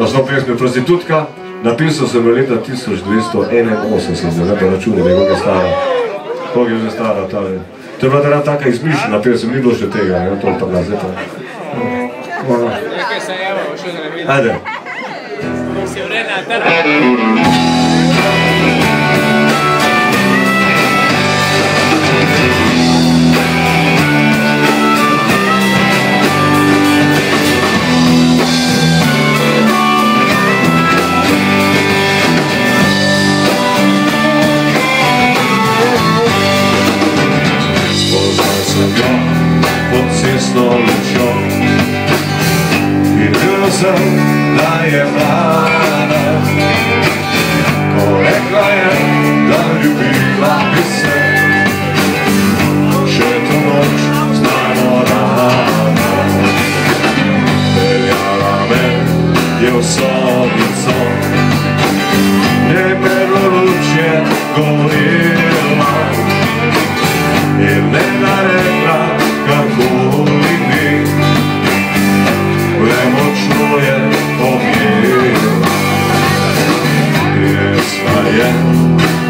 Nastop pesmi Prostitutka, napisal sem v leta 1281, zdaj pa računaj, kako je stara. Kako je zdaj stara ta ve. To je bila teda taka izmišljena pesem, ni bilo še tega, ne, to pa ga zdaj pa. Nekaj se je, evo, še ne vidim. Ajde. Si vrena, tera. solo ciò il chiuso dai emana korekla je da ljubila bi se še tu noć gli rano io me je u somnicom ne peru ručje govor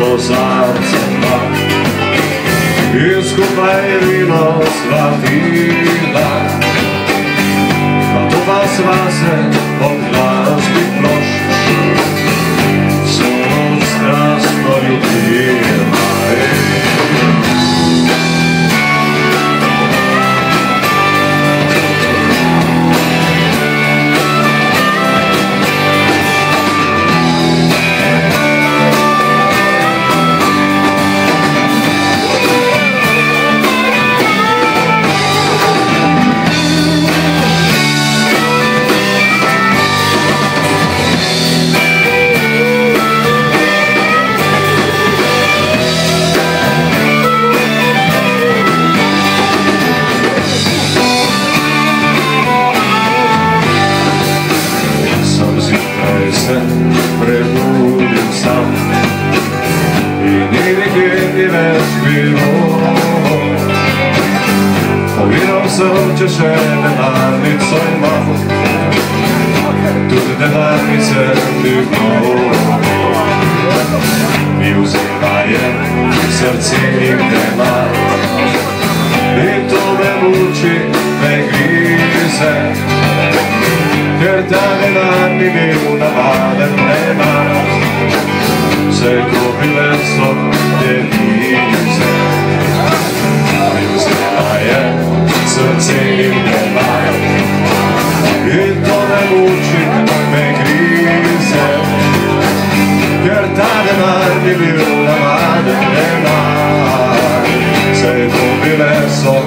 Лозанцева, искупай вино сладких. прибудем сам І ні віки не співу Повіром сонче ще на гарний цой маху Тут не гарний сердив Мюзик має в серці їх нема и то не мучить Herda ne var mi bir una var famous